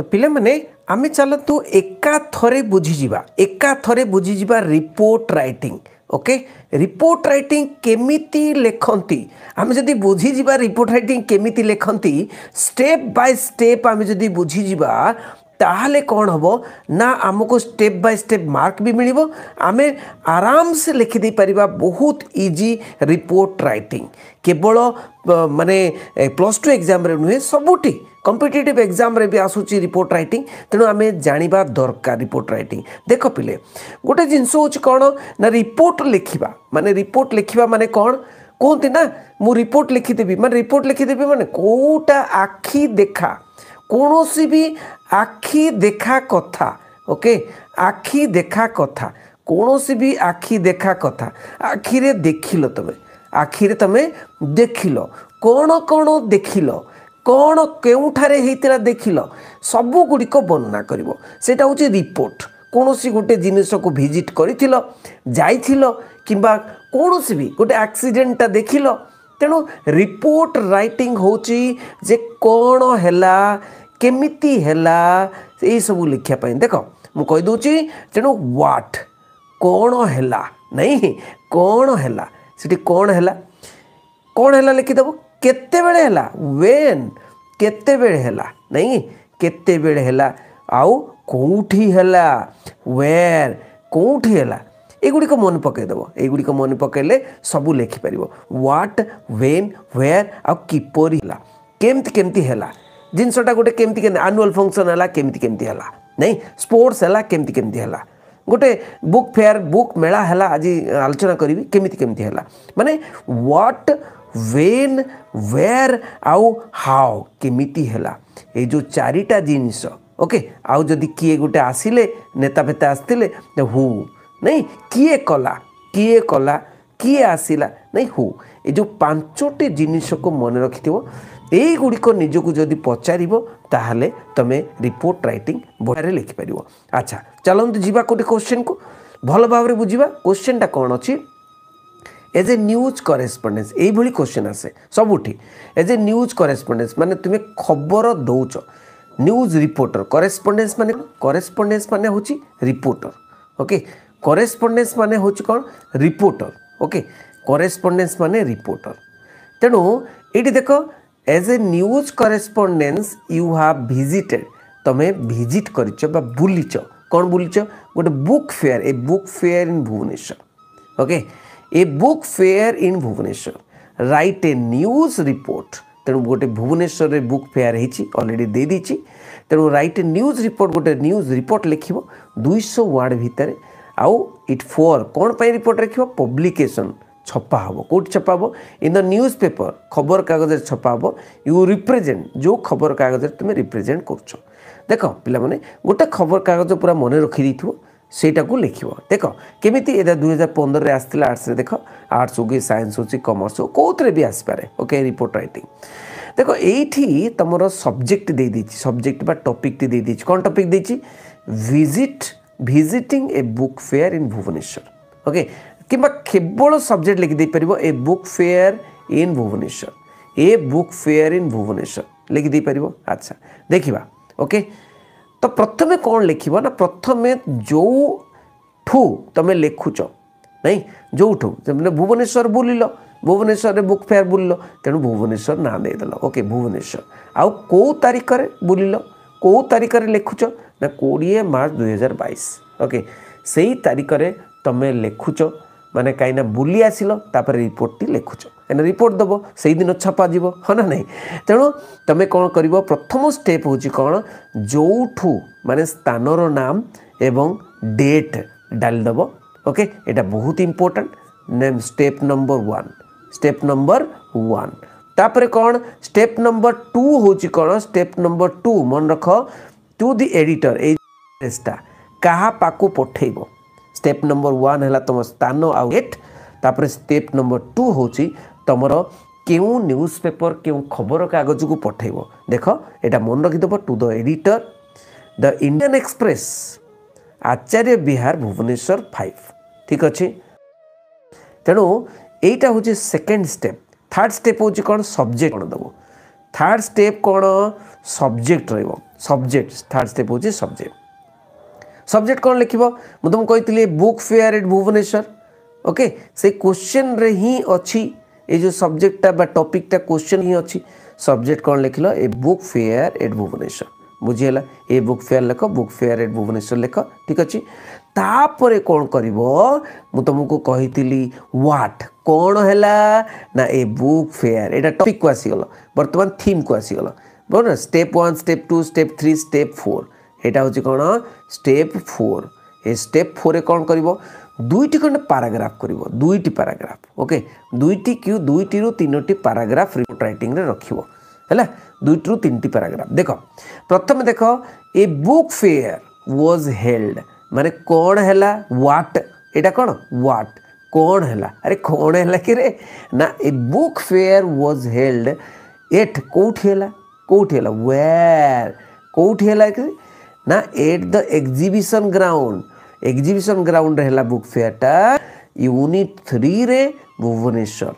तो पाने आम चलतु एका थे बुझिजा एका थे बुझिजा report writing okay report writing केमी लेखती आम जदि बुझीजा रिपोर्ट रईटिंग केमी लेखती स्टेप बाय स्टेप आम जब बुझिजा ताले कौन हम ना आमको स्टेप बाय स्टेप मार्क भी मिल आम आराम से पार बहुत इजी रिपोर्ट राइटिंग केवल मानने प्लस टू एग्जाम नुहे सबुठी কম্পিটিটিভ এক্সামে বি আসুচি রিপোর্ট রাইটিং তেণু আমি জাঁয়া দরকার রিপোর্ট রাইটিং দেখ পিলে গোটে জিনিস হচ্ছে কোণ না রিপোর্ট লেখিবা মানে রিপোর্ট লেখিবা মানে কোণ କୁହନ୍ତି ନା ମୁଁ ରିପୋର୍ଟ ଲେଖିଦେବି ମାନେ ରିପୋର୍ଟ ଲେଖିଦେବି ମାନେ କେଉଁଟା ଆଖି ଦେଖା କୌଣସି ବି ଆଖି ଦେଖା କଥା ଓକେ ଆଖି ଦେଖା କଥା କୌଣସି ବି ଆଖି ଦେଖା କଥା ଆଖିରେ ଦେଖିଲ ତୁମେ ଆଖିରେ ତୁମେ ଦେଖିଲ କ'ଣ କ'ଣ ଦେଖିଲ କ'ଣ କେଉଁଠାରେ ହେଇଥିଲା ଦେଖିଲ ସବୁଗୁଡ଼ିକ ବର୍ଣ୍ଣନା କରିବ ସେଇଟା ହେଉଛି ରିପୋର୍ଟ କୌଣସି ଗୋଟେ ଜିନିଷକୁ ଭିଜିଟ୍ କରିଥିଲ ଯାଇଥିଲ କିମ୍ବା କୌଣସି ବି ଗୋଟେ ଆକ୍ସିଡେଣ୍ଟଟା ଦେଖିଲ ତେଣୁ ରିପୋର୍ଟ ରାଇଟିଂ ହେଉଛି ଯେ କ'ଣ ହେଲା କେମିତି ହେଲା ଏଇସବୁ ଲେଖିବା ପାଇଁ ଦେଖ ମୁଁ କହିଦେଉଛି ତେଣୁ ହ୍ୱାଟ୍ କ'ଣ ହେଲା ନାଇଁ କ'ଣ ହେଲା ସେଠି କ'ଣ ହେଲା କ'ଣ ହେଲା ଲେଖିଦେବ केते बेले हला व्वेन केते बेले हला नहीं केते बेले हला आउ कोठी हला व्वेर कोठी हला एगुड़ी का मन पके दबो एगुड़ी का मन पके ले सबू लेखी व्हाट व्वेन व्वेर आउ किपोरी हला केम्ती केम्ती हला जिन सोटा गुटे केम्ती केम्ती फंक्शन हला केमती केम्ती हला नहीं स्पोर्ट्स हला केम्ती केम्ती हला गोटे बुक फेयर बुक मेला हला आज आलोचना करी केमती केमती हला माने व्हाट ୱେନ୍ ୱେର୍ ଆଉ ହାଓ କେମିତି ହେଲା ଏଇ ଯେଉଁ ଚାରିଟା ଜିନିଷ ଓକେ ଆଉ ଯଦି କିଏ ଗୋଟେ ଆସିଲେ ନେତା ଫେତା ଆସିଥିଲେ ହୁ ନାଇଁ କିଏ କଲା କିଏ କଲା କିଏ ଆସିଲା ନାଇଁ ହୁ ଏ ଯେଉଁ ପାଞ୍ଚଟି ଜିନିଷକୁ ମନେ ରଖିଥିବ ଏଇଗୁଡ଼ିକ ନିଜକୁ ଯଦି ପଚାରିବ ତାହେଲେ ତୁମେ ରିପୋର୍ଟ ରାଇଟିଂ ବଢ଼ିଆରେ ଲେଖିପାରିବ ଆଚ୍ଛା ଚାଲନ୍ତୁ ଯିବା କେଉଁଠି କୋଶ୍ଚିନ୍କୁ ଭଲ ଭାବରେ ବୁଝିବା କୋଶ୍ଚିନ୍ଟା କ'ଣ ଅଛି এজ এ ନ୍ୟୁଜ୍ କରେସ୍ପଣ୍ଡେନ୍ସ ଏଇଭଳି କୋଶ୍ଚିନ୍ ଆସେ ସବୁଠି ଏଜ୍ ଏ ନ୍ୟୁଜ୍ କରେସ୍ପଣ୍ଡେନ୍ସ ମାନେ ତୁମେ ଖବର ଦେଉଛ ନ୍ୟୁଜ୍ ରିପୋର୍ଟର କରେସ୍ପଣ୍ଡେନ୍ସ ମାନେ କରେସ୍ପଣ୍ଡେନ୍ସ ମାନେ ହେଉଛି ରିପୋର୍ଟର ଓକେ କରେସ୍ପଣ୍ଡେନ୍ସ ମାନେ ହେଉଛି କ'ଣ ରିପୋର୍ଟର ଓକେ କରେସ୍ପଣ୍ଡେନ୍ସ ମାନେ ରିପୋର୍ଟର ତେଣୁ ଏଇଠି ଦେଖ as a news correspondence you have visited তুমি ভিজিট করিছ বা বুলিছ কোণ বুলিছ গোটে book fair a book fair in Bhubaneswar okay a book fair in Bhubaneswar right a news report ତେଣୁ ଗୋଟେ ଭୁବନେଶ୍ୱରରେ ବୁକ୍ ଫେୟାର ହେଇଛି ଅଲରେଡ଼ି ଦେଇଦେଇଛି ତେଣୁ ରାଇଟ୍ ଏ ନ୍ୟୁଜ୍ ରିପୋର୍ଟ ଗୋଟେ ନ୍ୟୁଜ୍ ରିପୋର୍ଟ ଲେଖିବ ଦୁଇଶହ ୱାର୍ଡ଼ ଭିତରେ ଆଉ ଇଟ୍ ଫୋର୍ କ'ଣ ପାଇଁ ରିପୋର୍ଟ ରଖିବ ପବ୍ଲିକେସନ୍ ଛପା ହେବ କେଉଁଠି ଛପା ହେବ ଇନ୍ ଦ ନ୍ୟୁଜ୍ ପେପର୍ ଖବରକାଗଜରେ ଛପା ହେବ ୟୁ ରିପ୍ରେଜେଣ୍ଟ ଯେଉଁ ଖବରକାଗଜରେ ତୁମେ ରିପ୍ରେଜେଣ୍ଟ କରୁଛ ଦେଖ ପିଲାମାନେ ଗୋଟେ ଖବରକାଗଜ ପୁରା ମନେ ରଖିଦେଇଥିବ ସେଇଟାକୁ ଲେଖିବ ଦେଖ କେମିତି ଏଇଟା ଦୁଇ ହଜାର ପନ୍ଦରରେ ଆସିଥିଲା ଆର୍ଟ୍ସରେ ଦେଖ ଆର୍ଟ୍ସ ହଉ କି ସାଇନ୍ସ ହଉ କି କମର୍ସ ହଉ କେଉଁଥିରେ ବି ଆସିପାରେ ଓକେ ରିପୋର୍ଟ ରାଇଟିଂ ଦେଖ ଏଇଠି ତୁମର ସବଜେକ୍ଟ ଦେଇଦେଇଛି ସବଜେକ୍ଟ ବା ଟପିକ୍ଟି ଦେଇଦେଇଛି କ'ଣ ଟପିକ୍ ଦେଇଛି visit visiting a book fair in Bhubaneswar okay କିମ୍ବା କେବଳ subject ଲେଖିଦେଇପାରିବ a book fair in Bhubaneswar a book fair in Bhubaneswar ଲେଖିଦେଇପାରିବ ଆଚ୍ଛା ଦେଖିବା ଓକେ ତ ପ୍ରଥମେ କ'ଣ ଲେଖିବ ନା ପ୍ରଥମେ ଯେଉଁଠୁ ତୁମେ ଲେଖୁଛ ନାଇଁ ଯେଉଁଠୁ ମାନେ ଭୁବନେଶ୍ୱର ବୁଲିଲ ଭୁବନେଶ୍ୱରରେ ବୁକ୍ ଫେୟାର ବୁଲିଲ ତେଣୁ ଭୁବନେଶ୍ୱର ନାଁ ଦେଇଦେଲ ଓକେ ଭୁବନେଶ୍ୱର ଆଉ କେଉଁ ତାରିଖରେ ବୁଲିଲ କେଉଁ ତାରିଖରେ ଲେଖୁଛ ନା କୋଡ଼ିଏ ମାର୍ଚ୍ଚ ଦୁଇହଜାର ବାଇଶ ଓକେ ସେଇ ତାରିଖରେ ତୁମେ ଲେଖୁଛ মানে কাইনা বুলি আসিল তাপরে রিপোর্টটি লেখুছ କାହିଁକିନା ରିପୋର୍ଟ ଦେବ ସେଇଦିନ ଛପାଯିବ ହଁ ନା ନାହିଁ ତେଣୁ ତୁମେ କ'ଣ କରିବ ପ୍ରଥମ ଷ୍ଟେପ୍ ହେଉଛି କ'ଣ ଯେଉଁଠୁ ମାନେ ସ୍ଥାନର ନାମ ଏବଂ ଡେଟ୍ ଡାଲିଦେବ ଓକେ ଏଇଟା ବହୁତ important name step number one step number one ତାପରେ କ'ଣ ଷ୍ଟେପ୍ ନମ୍ବର ଟୁ ହେଉଛି କ'ଣ ଷ୍ଟେପ୍ ନମ୍ବର ଟୁ ମନେ ରଖ ଟୁ ଦି ଏଡ଼ିଟର ଏଇ ଡ୍ରେସ୍ଟା କାହା ପାଖକୁ ପଠେଇବ স্টেপ নম্বর ওয়াନ୍ ହେଲା ତୁମ ସ୍ଥାନ ଆଉ ଡେଟ୍ ତାପରେ ସ୍ଟେପ୍ ନମ୍ବର ଟୁ ହେଉଛି ତୁମର କେଉଁ ନ୍ୟୁଜ୍ ପେପର କେଉଁ ଖବରକାଗଜକୁ ପଠାଇବ ଦେଖ ଏଇଟା ମନେ ରଖିଦେବ to the editor the Indian Express Acharya Vihar Bhubaneswar five ଠିକ୍ ଅଛି ତେଣୁ ଏଇଟା ହେଉଛି ସେକେଣ୍ଡ ଷ୍ଟେପ୍ ଥାର୍ଡ଼ ଷ୍ଟେପ୍ ହେଉଛି କ'ଣ ସବଜେକ୍ଟ କ'ଣ ଦେବ ଥାର୍ଡ଼ ଷ୍ଟେପ୍ କ'ଣ ସବଜେକ୍ଟ ରହିବ ସବଜେକ୍ଟ ଥାର୍ଡ଼ ଷ୍ଟେପ୍ ହେଉଛି ସବଜେକ୍ଟ सब्जेक्ट कौन लिख तुमको कही book fair at Bhubaneswar okay से क्वेश्चन रे ही अच्छी ये जो सब्जेक्टा टपिकटा क्वेश्चन ही अच्छी सब्जेक्ट कौन लिख a book fair at Bhubaneswar बुझीगला a book fair लेख बुक फेयर एट भुवनेश्वर लेख ठीक अच्छे तापर कौन कर तुमको तो कही व्हाट कौन है ना ए बुक फेयर यहाँ टपिक को आसीगल बर्तमान थीम को आसीगल बोल step one step two step three step four এটা হচ্ছে কোণ স্টেপ ফোর এই স্টেপ ফোরে কোণ করব দুইটি খণ্ড প্যারাগ্রাফ করব দুইটি প্যারাগ্রাফ ওকে দুইটি কি দুইটি তিনোটি প্যারাগ্রাফ রিপোর্ট রাইটিংরে রাখব ହେଲା ଦୁଇଟିରୁ ତିନିଟି ପାରାଗ୍ରାଫ ଦେଖ ପ୍ରଥମେ ଦେଖ a book fair was held ମାନେ କ'ଣ ହେଲା ୱାଟ୍ ଏଇଟା କ'ଣ ୱାଟ୍ କ'ଣ ହେଲା ଆରେ କ'ଣ ହେଲା କିରେ ନା a book fair was held at କେଉଁଠି ହେଲା କେଉଁଠି ହେଲା ୱେୟାର କେଉଁଠି ହେଲା କି ना at the exhibition ground exhibition ground रहला बुक टा यूनिट थ्री रे भुवनेश्वर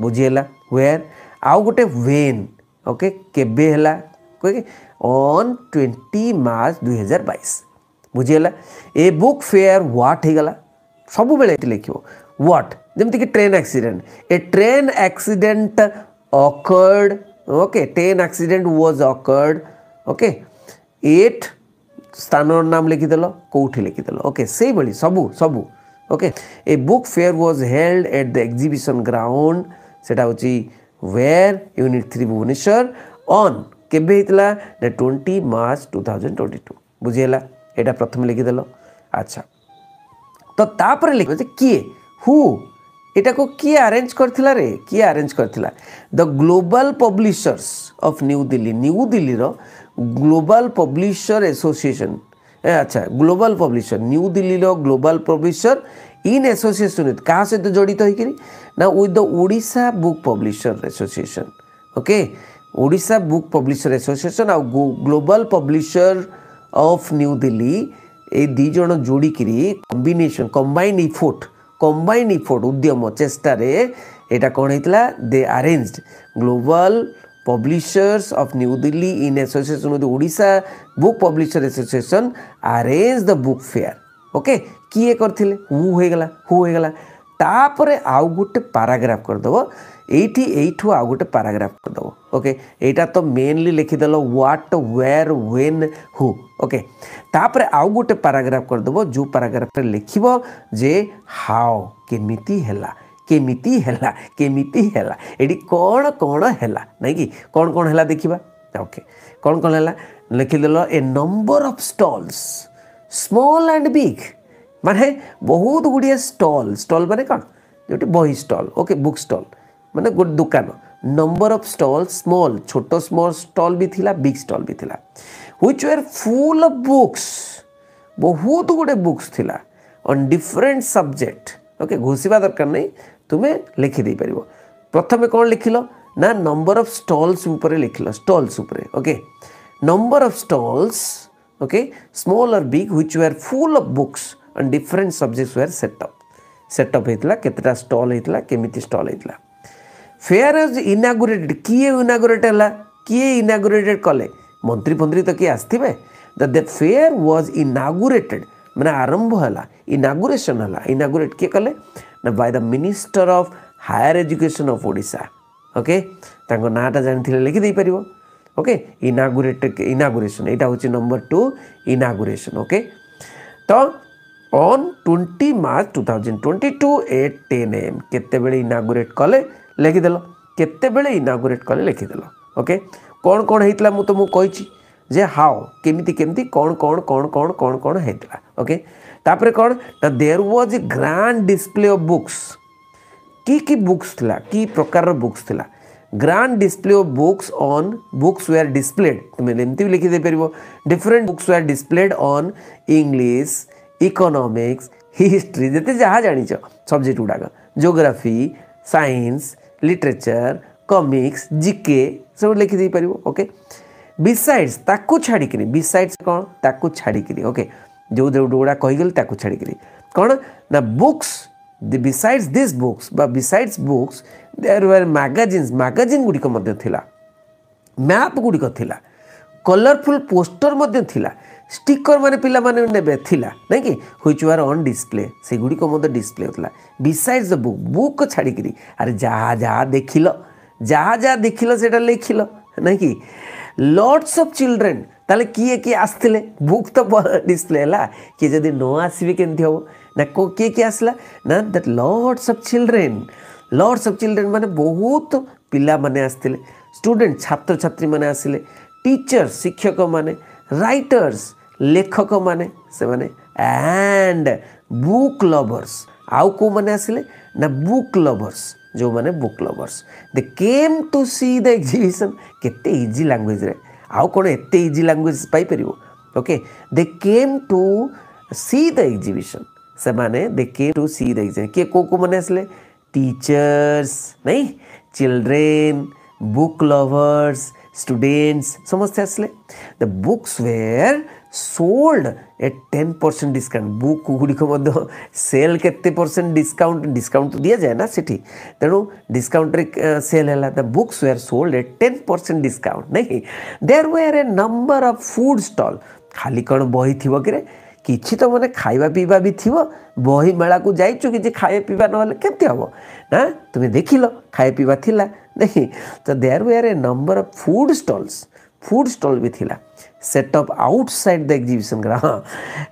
बुझेगा वेयर आउ गोटे वेन ओके केबे हला ओके ऑन 20 मार्च 2022 बुझेगा ए बुक फेयर व्हाट हो गला सब बेले लिखियो व्हाट जमती train accident a train accident occurred okay train accident was occurred okay at ସ୍ଥାନର ନାମ ଲେଖିଦେଲ କେଉଁଠି ଲେଖିଦେଲ ଓକେ ସେଇଭଳି ସବୁ ସବୁ okay a book fair was held at the exhibition ground ସେଇଟା ହେଉଛି where unit three Bhubaneswar on କେବେ ହେଇଥିଲା ନା twenty March two thousand twenty two ବୁଝିହେଲା ଏଇଟା ପ୍ରଥମେ ଲେଖିଦେଲ ଆଚ୍ଛା ତ ତାପରେ ଲେଖିବ ଯେ କିଏ ହୁ ଏଟାକୁ କିଏ ଆରେଞ୍ଜ କରିଥିଲା ରେ କିଏ ଆରେଞ୍ଜ କରିଥିଲା the global publishers of new Delhi new ଦିଲ୍ଲୀର গ্লোবাল পাবলিশার অ্যাসোসিয়েশন হ্যাঁ আচ্ছা গ্লোবাল পাবলিশার নিউ দিল্লির global publisher in association with কাহা সহ জড়িত হইকি না with the Odisha book publisher association okay Odisha book publisher association আউ global publisher of new Delhi এই দুই জন যোড়িকি combination combine effort combine effort উদ্যম চেষ্টার এটা কণ হয়েছিল they arranged global publishers of New Delhi in association with Odisha Book Publisher Association arranged the book fair. Okay, किए करथिले हु होइगला हु होइगला तापरे आउ गोटे पाराग्राफ करदेव এইটি এইটু আউ গোটে প্যারাগ্রাফ দেব ওকে এইটা তো mainly লিখিদেল what where when who okay তাপরে আউ গোটে প্যারাগ্রাফ করেদেব যে প্যারাগ্রাফে লিখব যে হাও কেমিতি হেলা केमी केमी ये कौन कौन है कि कौन कौन है देखा ओके कौन कौन है लिखीदल a number of stalls small and big माने बहुत गुड़िए स्टल स्टल माने कौन जो बही स्टल ओके बुक स्टल मान गोटे दुकान नंबर अफ स्टल स्मॉल छोट स्म स्टॉल भी थिला बिग स्टॉल भी थिला which were full of books बहुत गुड़े बुक्स थिला ऑन डिफरेंट सब्जेक्ट ओके घुसवा दरकार नहीं तुम्हें लिखिदार प्रथम कौन लिखिल ना नंबर अफ स्टल्स लिख लिखिल stalls okay number of stalls okay small or big हुई were full of books and different subject were setup setup होता केतटा स्टल होता केमी स्टल होता फेयर इज इनागुरेटेड किए इनागुरेट है किए इनागुरेटेड कले मंत्री फंत्री तो किए आसते फेयर व्वज इनागुरेटेड मैंने आरंभ है इनागुरेसन है इनागुरेट किए कले by the Minister of Higher Education of Odisha. Okay? ତାଙ୍କ ନାଁଟା ଜାଣିଥିଲେ ଲେଖିଦେଇପାରିବ ଓକେ ଇନାଗୁରେଟ ଇନାଗୁରେସନ୍ ଏଇଟା ହେଉଛି ନମ୍ବର ଟୁ ଇନାଗୁରେସନ୍ ଓକେ ତ on twenty March two thousand twenty two at ten AM କେତେବେଳେ ଇନାଗୁରେଟ୍ କଲେ ଲେଖିଦେଲ କେତେବେଳେ ଇନାଗୁରେଟ୍ କଲେ ଲେଖିଦେଲ ଓକେ କ'ଣ କ'ଣ ହେଇଥିଲା ମୁଁ ତୁମକୁ କହିଛି ଯେ ହାଓ କେମିତି କେମିତି କ'ଣ କ'ଣ କ'ଣ କ'ଣ କ'ଣ କ'ଣ ହେଇଥିଲା ଓକେ ତାପରେ କ'ଣ ନା there was a grand display of books କି କି ବୁକ୍ସ ଥିଲା କି ପ୍ରକାରର ବୁକ୍ସ ଥିଲା grand display of books on books were displayed ତୁମେ ଏମିତି ବି ଲେଖିଦେଇପାରିବ different books were displayed on English economics history ଯେତେ ଯାହା ଜାଣିଛ ସବଜେକ୍ଟ ଗୁଡ଼ାକ geography science literature comics GK ସବୁ ଲେଖିଦେଇପାରିବ ଓକେ ବିସାଇଡ୍ସ ତାକୁ ଛାଡ଼ିକିରି ବିସାଇଡ୍ସ କ'ଣ ତାକୁ ଛାଡ଼ିକିରି ଓକେ ଯେଉଁ ଯେଉଁଠୁ ଗୁଡ଼ା କହିଗଲି ତାକୁ ଛାଡ଼ିକିରି କ'ଣ ନା books the besides this books ବା besides books there were magazines magazine ଗୁଡ଼ିକ ମଧ୍ୟ ଥିଲା ମ୍ୟାପ୍ ଗୁଡ଼ିକ ଥିଲା କଲରଫୁଲ୍ ପୋଷ୍ଟର ମଧ୍ୟ ଥିଲା ଷ୍ଟିକର ମାନେ ପିଲାମାନେ ନେବେ ଥିଲା ନାଇଁ କି ହୁଇଚ୍ ୱାର୍ ଅନ୍ ଡିସପ୍ଲେ ସେଗୁଡ଼ିକ ମଧ୍ୟ ଡିସପ୍ଲେ ହେଉଥିଲା ବିସାଇଡ଼୍ସ ଦ ବୁକ୍ ବୁକ୍ ଛାଡ଼ିକିରି ଆରେ ଯାହା ଯାହା ଦେଖିଲ ଯାହା ଯାହା ଦେଖିଲ ସେଇଟା ଲେଖିଲ ନାଇଁ କି ଲର୍ଡ଼ସ୍ ଅଫ୍ ଚିଲଡ୍ରେନ୍ तेल किए किए आसते बुक तो डिस्प्ले है किए जदि न आसबे केमती ना किए किए आसला ना that loads of children loads of children मैंने बहुत पिला मैंने आसते स्टूडेंट छात्र छात्री मैंने आसिले टीचर्स शिक्षक मैंने रईटर्स लेखक मैंने से मैंने एंड बुक लवर्स आउ कौ मैंने आसिले ना बुक लवर्स जो मैंने book lovers they came to see the exhibition के इजी लांगुएज रे आउ कौन एत easy language paper okay they came to see the exhibition से मैंने they came to see the exhibition किए कौ कौ मैंने आसे टीचर्स नहीं चिल्ड्रेन बुक लवर्स स्टूडेंट्स समस्त आसले the books were sold a ten percent discount book गुड़िक sale के परसेंट डिस्काउंट डिस्काउंट तो दि जाए ना सीठी तेणु डिस्काउंट सेल है the books were sold a ten percent discount नहीं there were a number of food stall खाली कौन बही थी कि किसी तो मैंने खावा पीवा भी थी बही मेला को जाचु कि खाए पीवा ना कमी हम ना तुम्हें देख ल लाए पीवा नहीं तो there were a number of food stalls food stall भी थी set up outside the exhibition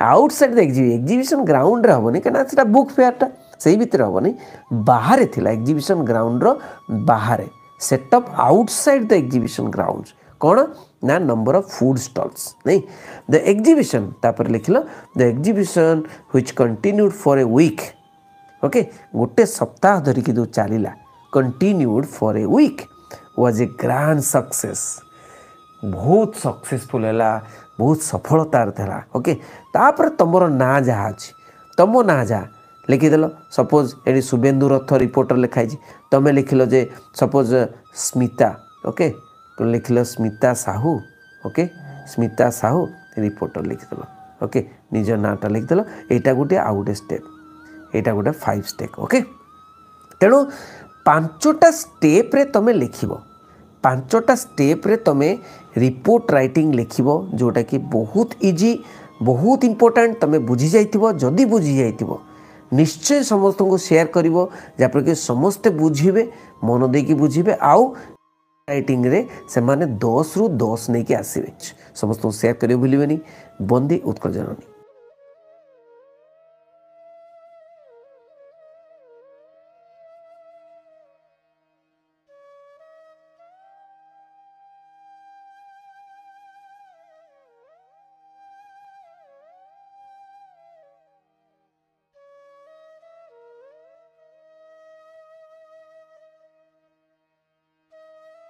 outside the exhibition exhibition ground रे हेनी क्या सीटा बुक फेयरटा से ही भितर हम बाहर थी एक्जिबिशन ग्राउंड रहा setup outside the exhibition ground कौन ना नंबर अफ फुड स्टल्स नहीं द एक्जिशन तापर लिख ल exhibition which continued for a week okay गोटे सप्ताह धरिकी जो चलला continued for a week was a grand success ବହୁତ ସକ୍ସେସଫୁଲ୍ ହେଲା ବହୁତ ସଫଳତାର ଥିଲା ଓକେ ତାପରେ ତୁମର ନାଁ ଯାହା ଅଛି ତୁମ ନାଁ ଯାହା ଲେଖିଦେଲ ସପୋଜ୍ ଏଠି ଶୁଭେନ୍ଦୁ ରଥ ରିପୋର୍ଟର ଲେଖାହେଇଛି ତୁମେ ଲେଖିଲ ଯେ ସପୋଜ୍ ସ୍ମିତା ଓକେ ଲେଖିଲ ସ୍ମିତା ସାହୁ ଓକେ ସ୍ମିତା ସାହୁ ରିପୋର୍ଟର ଲେଖିଦେଲ ଓକେ ନିଜ ନାଁଟା ଲେଖିଦେଲ ଏଇଟା ଗୋଟେ ଆଉ ଗୋଟେ ଷ୍ଟେପ୍ ଏଇଟା ଗୋଟେ ଫାଇଭ୍ ଷ୍ଟେପ୍ ଓକେ ତେଣୁ ପାଞ୍ଚଟା ଷ୍ଟେପ୍ରେ ତୁମେ ଲେଖିବ पांचटा स्टेप तुम रिपोर्ट रईटिंग लिख जोटा कि बहुत इजी बहुत इम्पोर्टाट तुम बुझी जाइ बुझी जाइ निश्चय समस्त को सेयार कर जहाँ कि समस्ते बुझे मन दे कि बुझे आउ रईटिंग से दस रु दस नहीं कि आसवे समस्त को शेयर कर भूल बंदी उत्कर्जन नहीं